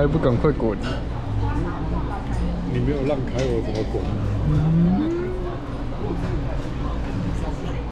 还不赶快滚你没有让开我怎么滚